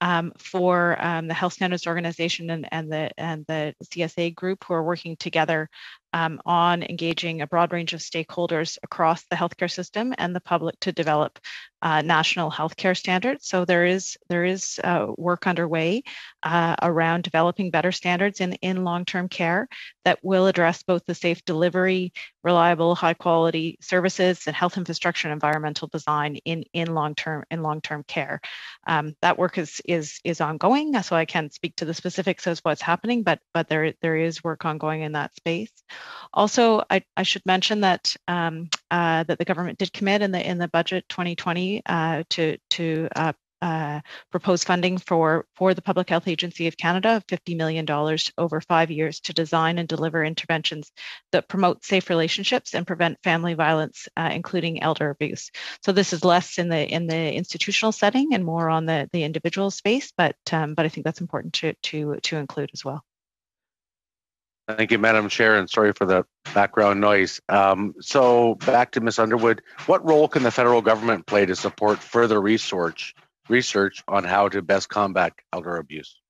um, for um, the Health Standards Organization and, and the and the CSA group who are working together um, on engaging a broad range of stakeholders across the healthcare system and the public to develop uh, national healthcare standards. So there is there is uh, work underway uh, around developing better standards in in long-term care that will address both the safe delivery, reliable, high-quality services, and health infrastructure and environmental design in in long-term in long-term care. Um, that work is is is ongoing, so I can't speak to the specifics as what's happening, but but there there is work ongoing in that space. Also, I, I should mention that um, uh, that the government did commit in the in the budget 2020 uh, to to uh, uh, funding for, for the Public Health Agency of Canada of $50 million over five years to design and deliver interventions that promote safe relationships and prevent family violence, uh, including elder abuse. So this is less in the in the institutional setting and more on the, the individual space, but um, but I think that's important to to to include as well. Thank you, Madam Chair, and sorry for the background noise. Um, so back to Ms. Underwood, what role can the federal government play to support further research research on how to best combat elder abuse.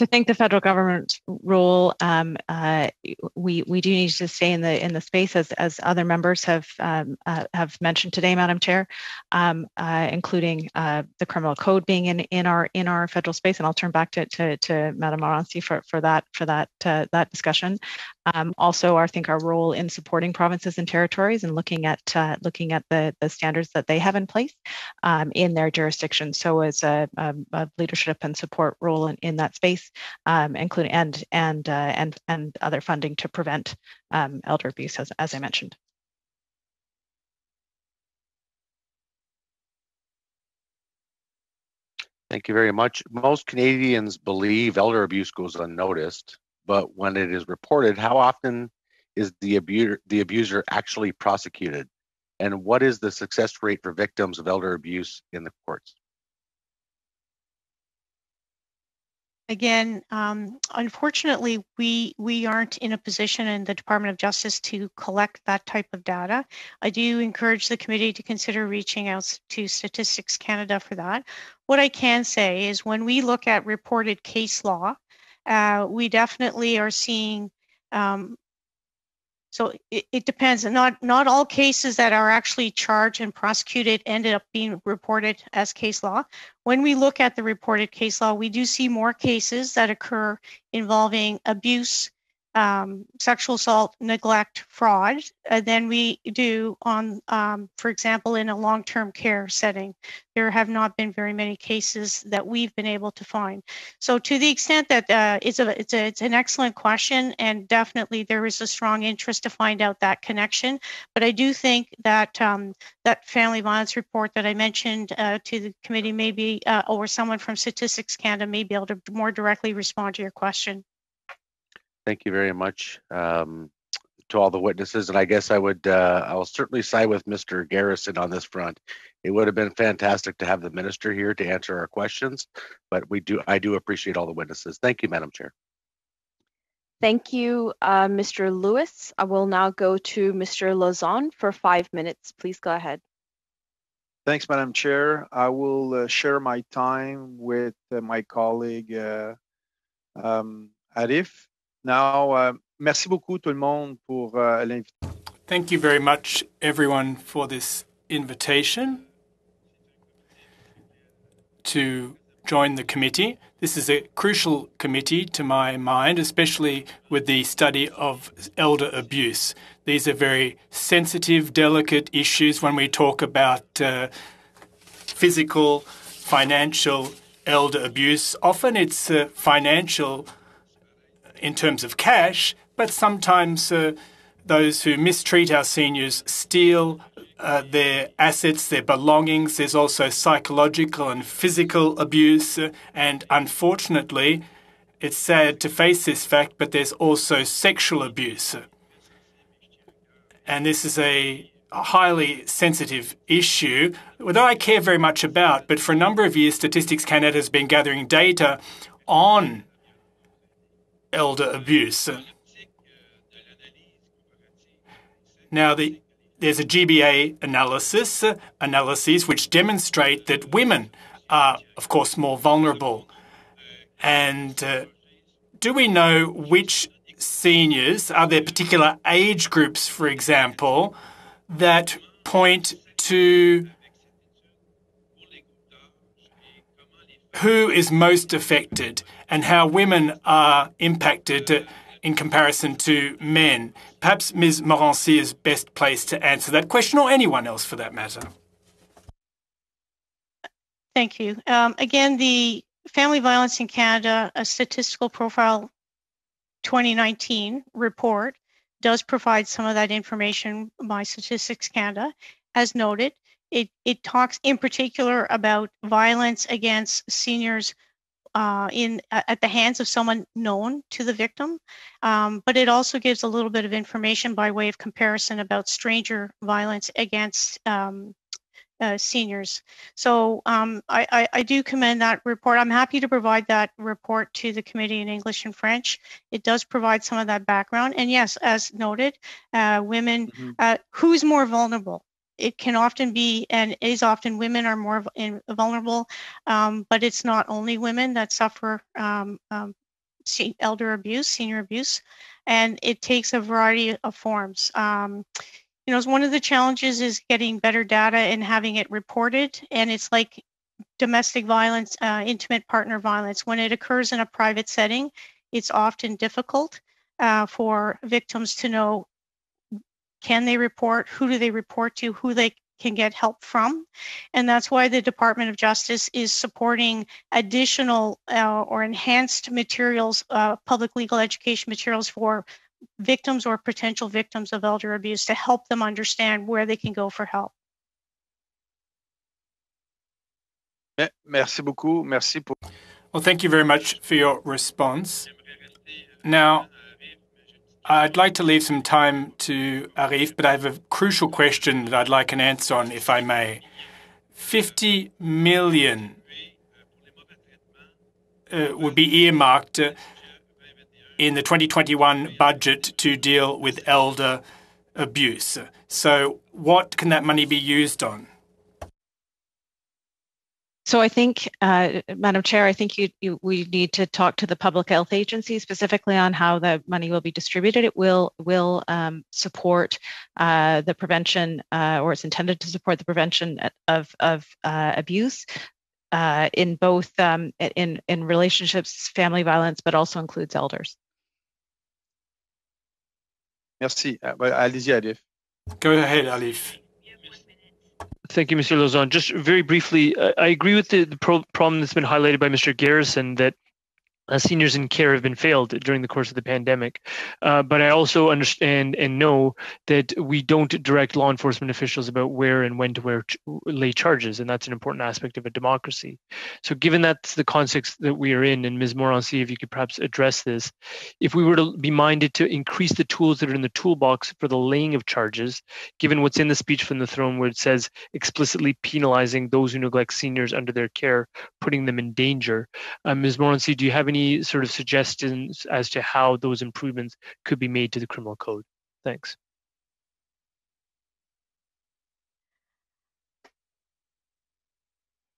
To think the federal government's role, um, uh, we we do need to stay in the in the space as as other members have um, uh, have mentioned today, Madam Chair, um, uh, including uh, the criminal code being in in our in our federal space, and I'll turn back to to, to Madam Morency for for that for that uh, that discussion. Um, also, I think our role in supporting provinces and territories and looking at uh, looking at the the standards that they have in place um, in their jurisdiction. So, as a, a, a leadership and support role in, in that space um, including and and uh, and and other funding to prevent um, elder abuse, as, as I mentioned. Thank you very much. Most Canadians believe elder abuse goes unnoticed, but when it is reported, how often is the abuser, the abuser actually prosecuted? And what is the success rate for victims of elder abuse in the courts? again, um, unfortunately, we we aren't in a position in the Department of Justice to collect that type of data. I do encourage the committee to consider reaching out to Statistics Canada for that. What I can say is when we look at reported case law, uh, we definitely are seeing um, so it, it, depends. Not not all cases that are actually charged and prosecuted ended up being reported as case law. When we look at the reported case law, we do see more cases that occur involving abuse, um, sexual assault, neglect, fraud uh, than we do on, um, for example, in a long-term care setting. There have not been very many cases that we've been able to find. So, to the extent that uh, it's a it's a it's an excellent question, and definitely there is a strong interest to find out that connection. But I do think that um, that family violence report that I mentioned uh, to the committee, maybe uh, or someone from Statistics Canada may be able to more directly respond to your question. Thank you very much um, to all the witnesses. And I guess I would, uh, I will certainly side with Mr. Garrison on this front. It would have been fantastic to have the minister here to answer our questions, but we do, I do appreciate all the witnesses. Thank you, Madam Chair. Thank you, uh, Mr. Lewis. I will now go to Mr. Lauzon for five minutes. Please go ahead. Thanks, Madam Chair. I will uh, share my time with uh, my colleague uh, um, Arif. Now, uh, merci beaucoup tout le monde pour uh, l'invitation. Thank you very much, everyone, for this invitation to join the committee. This is a crucial committee to my mind, especially with the study of elder abuse. These are very sensitive, delicate issues when we talk about uh, physical, financial elder abuse. Often it's uh, financial in terms of cash, but sometimes uh, those who mistreat our seniors steal uh, their assets, their belongings. There's also psychological and physical abuse. And unfortunately, it's sad to face this fact, but there's also sexual abuse. And this is a highly sensitive issue that I care very much about. But for a number of years, Statistics Canada has been gathering data on elder abuse. Now, the, there's a GBA analysis, uh, analyses which demonstrate that women are, of course, more vulnerable. And uh, do we know which seniors, are there particular age groups, for example, that point to who is most affected? and how women are impacted in comparison to men. Perhaps Ms. Morency is best placed to answer that question, or anyone else for that matter. Thank you. Um, again, the Family Violence in Canada, a statistical profile 2019 report does provide some of that information by Statistics Canada. As noted, it, it talks in particular about violence against seniors uh, in at the hands of someone known to the victim, um, but it also gives a little bit of information by way of comparison about stranger violence against um, uh, seniors. So um, I, I, I, do commend that report. I'm happy to provide that report to the committee in English and French. It does provide some of that background. And yes, as noted, uh, women, mm-hmm. uh, who's more vulnerable? It can often be and is often women are more vulnerable, um, but it's not only women that suffer um, um, elder abuse, senior abuse, and it takes a variety of forms. Um, you know, one of the challenges is getting better data and having it reported, and it's like domestic violence, uh, intimate partner violence. When it occurs in a private setting, it's often difficult uh, for victims to know can they report? Who do they report to? Who they can get help from. And that's why the Department of Justice is supporting additional uh, or enhanced materials, uh, public legal education materials for victims or potential victims of elder abuse to help them understand where they can go for help. Merci beaucoup. Merci pour. Well, thank you very much for your response. Now, I'd like to leave some time to Arif, but I have a crucial question that I'd like an answer on, if I may. 50 million uh, would be earmarked uh, in the 2021 budget to deal with elder abuse. So, what can that money be used on? So I think, uh, Madam Chair, I think you, you, we need to talk to the public health agency specifically on how the money will be distributed. It will will um, support uh, the prevention, uh, or it's intended to support the prevention of of uh, abuse. Uh, in both um, in in relationships, family violence, but also includes elders. Merci. Uh, allez-y, Arif. Go ahead, Arif. Thank you, Mr. Lauzon. Just very briefly, uh, I agree with the, the pro- problem that's been highlighted by Mr. Garrison that uh, seniors in care have been failed during the course of the pandemic. Uh, but I also understand and know that we don't direct law enforcement officials about where and when to where ch- lay charges, and that's an important aspect of a democracy. So, given that's the context that we are in, and Ms. Morency, if you could perhaps address this, if we were to be minded to increase the tools that are in the toolbox for the laying of charges, given what's in the speech from the throne where it says explicitly penalizing those who neglect seniors under their care, putting them in danger, uh, Ms. Morency, do you have any any sort of suggestions as to how those improvements could be made to the criminal code? Thanks.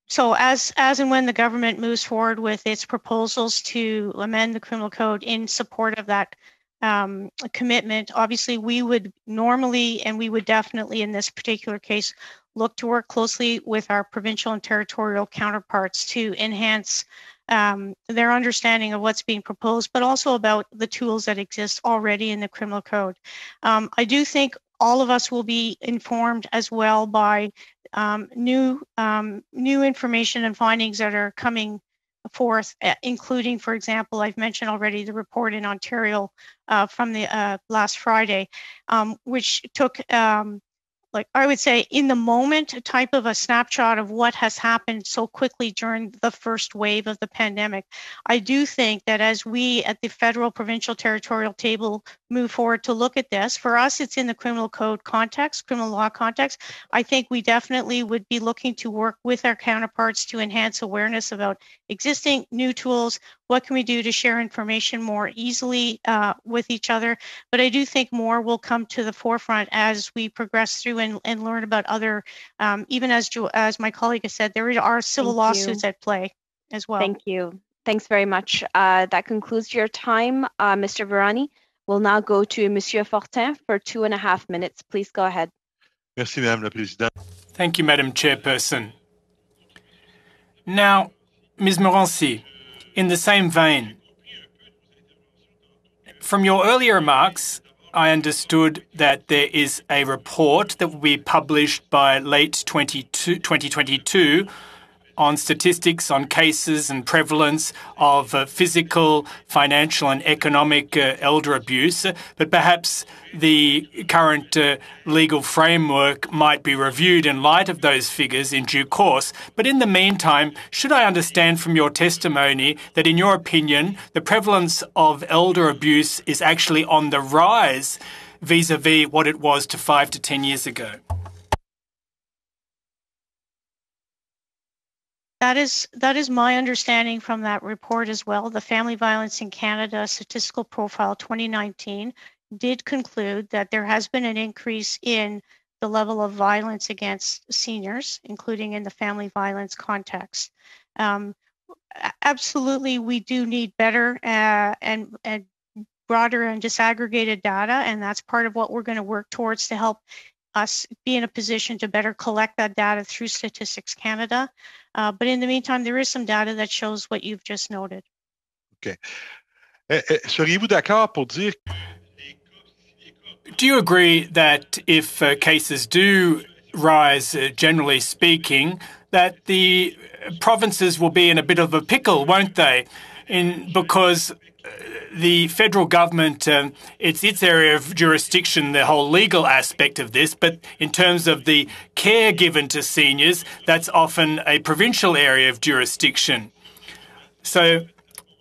So as as and when the government moves forward with its proposals to amend the criminal code in support of that um, commitment, obviously we would normally and we would definitely in this particular case look to work closely with our provincial and territorial counterparts to enhance um, their understanding of what's being proposed, but also about the tools that exist already in the criminal code. Um, I do think all of us will be informed as well by um, new um, new information and findings that are coming forth, uh, including, for example, I've mentioned already the report in Ontario uh, from the uh, last Friday, um, which took um, like I would say in the moment a type of a snapshot of what has happened so quickly during the first wave of the pandemic. I do think that as we at the federal, provincial, territorial table move forward to look at this, for us it's in the criminal code context, criminal law context. I think we definitely would be looking to work with our counterparts to enhance awareness about existing new tools, what can we do to share information more easily uh, with each other? But I do think more will come to the forefront as we progress through and, and learn about other, um, even as, as my colleague has said, there are civil Thank lawsuits you. at play as well. Thank you. Thanks very much. Uh, that concludes your time, uh, Mr. Virani. We'll now go to Monsieur Fortin for two and a half minutes. Please go ahead. Merci, Madame la Présidente. Thank you, Madam Chairperson. Now, Ms. Morency, in the same vein, from your earlier remarks, I understood that there is a report that will be published by late 2022 on statistics on cases and prevalence of uh, physical, financial, and economic uh, elder abuse, but perhaps the current uh, legal framework might be reviewed in light of those figures in due course. But in the meantime, should I understand from your testimony that, in your opinion, the prevalence of elder abuse is actually on the rise vis a vis what it was to five to ten years ago? That is that is my understanding from that report as well. The Family Violence in Canada Statistical Profile 2019 did conclude that there has been an increase in the level of violence against seniors, including in the family violence context. Um, absolutely, we do need better uh, and, and broader and disaggregated data, and that's part of what we're going to work towards to help us be in a position to better collect that data through Statistics Canada. Uh, but in the meantime, there is some data that shows what you've just noted. OK. Eh, eh, seriez-vous d'accord pour dire do you agree that if uh, cases do rise, uh, generally speaking, that the provinces will be in a bit of a pickle, won't they? In because the federal government, um, it's its area of jurisdiction, the whole legal aspect of this, but in terms of the care given to seniors, that's often a provincial area of jurisdiction. So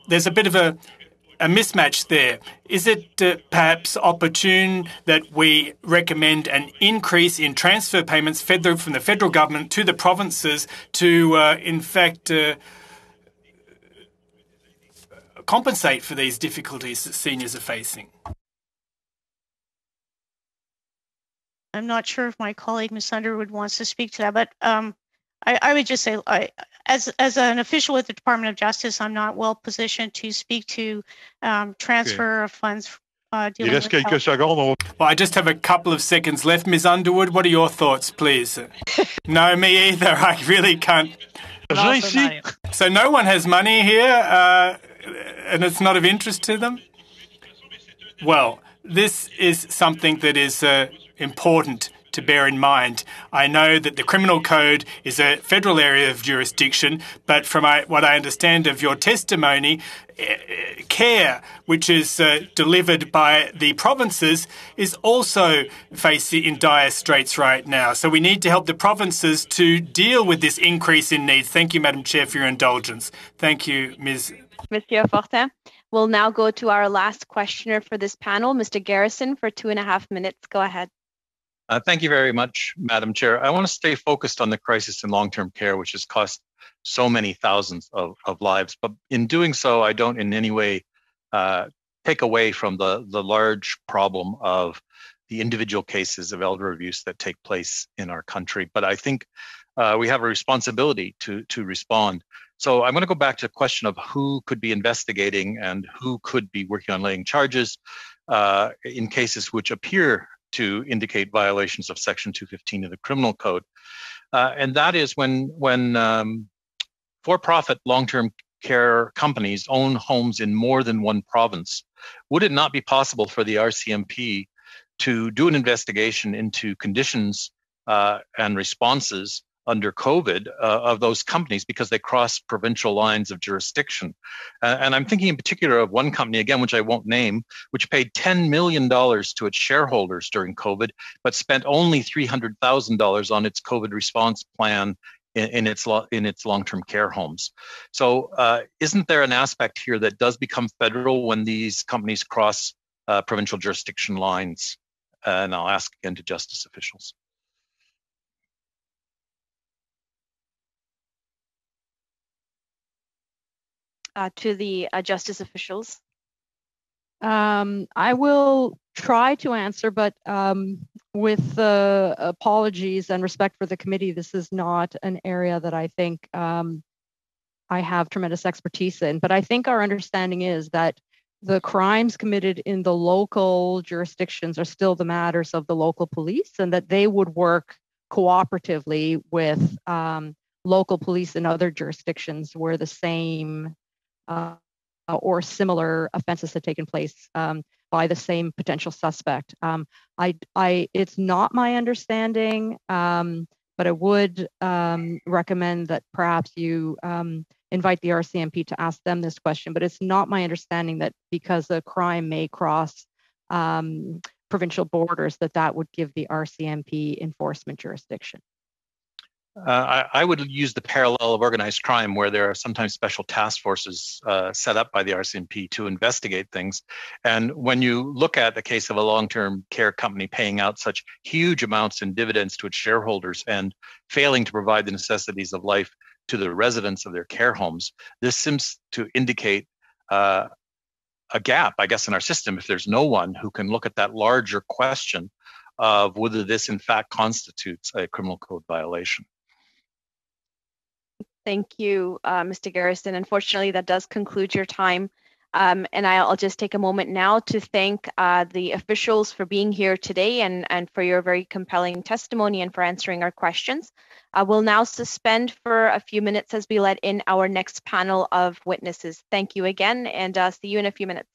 there's a bit of a, a mismatch there. Is it uh, perhaps opportune that we recommend an increase in transfer payments from the federal government to the provinces to, uh, in fact, uh, compensate for these difficulties that seniors are facing? I'm not sure if my colleague Ms. Underwood wants to speak to that, but um, I, I, would just say, I, as as an official with the Department of Justice, I'm not well positioned to speak to um, transfer okay. of funds. Uh, dealing with Well, I just have a couple of seconds left, Ms. Underwood. What are your thoughts, please? no, me either. I really can't. So no one has money here. Uh, and it's not of interest to them? Well, this is something that is uh, important to bear in mind. I know that the criminal code is a federal area of jurisdiction, but from what I understand of your testimony, eh, care, which is uh, delivered by the provinces, is also facing in dire straits right now. So we need to help the provinces to deal with this increase in needs. Thank you, Madam Chair, for your indulgence. Thank you, Ms. Monsieur Fortin. We'll now go to our last questioner for this panel, Mr. Garrison, for two and a half minutes. Go ahead. Uh, thank you very much, Madam Chair. I want to stay focused on the crisis in long-term care, which has cost so many thousands of, of lives. But in doing so, I don't in any way uh, take away from the, the large problem of the individual cases of elder abuse that take place in our country. But I think uh, we have a responsibility to, to respond. So I'm going to go back to the question of who could be investigating and who could be working on laying charges uh, in cases which appear to indicate violations of Section 215 of the Criminal Code. Uh, and that is when, when um, for-profit long-term care companies own homes in more than one province. Would it not be possible for the RCMP to do an investigation into conditions uh, and responses under COVID uh, of those companies because they cross provincial lines of jurisdiction. Uh, and I'm thinking in particular of one company, again, which I won't name, which paid $10 million to its shareholders during COVID, but spent only $300,000 on its COVID response plan in, in its lo- in its long-term care homes. So, uh, isn't there an aspect here that does become federal when these companies cross uh, provincial jurisdiction lines? and I'll ask again to justice officials. Uh, to the uh, justice officials? Um, I will try to answer, but um, with uh, apologies and respect for the committee, this is not an area that I think um, I have tremendous expertise in. But I think our understanding is that the crimes committed in the local jurisdictions are still the matters of the local police and that they would work cooperatively with um, local police in other jurisdictions where the same uh, or similar offenses have taken place um, by the same potential suspect. Um, I, I, it's not my understanding, um, but I would um, recommend that perhaps you um, invite the RCMP to ask them this question. But it's not my understanding that because a crime may cross um, provincial borders, that that would give the RCMP enforcement jurisdiction. Uh, I, I, would use the parallel of organized crime, where there are sometimes special task forces uh, set up by the RCMP to investigate things. And when you look at the case of a long term care company paying out such huge amounts in dividends to its shareholders and failing to provide the necessities of life to the residents of their care homes, this seems to indicate uh, a gap, I guess, in our system if there's no one who can look at that larger question of whether this in fact constitutes a criminal code violation. Thank you, uh, Mr. Garrison. Unfortunately, that does conclude your time. Um, and I'll just take a moment now to thank uh, the officials for being here today and, and for your very compelling testimony and for answering our questions. Uh, we'll now suspend for a few minutes as we let in our next panel of witnesses. Thank you again and uh, see you in a few minutes.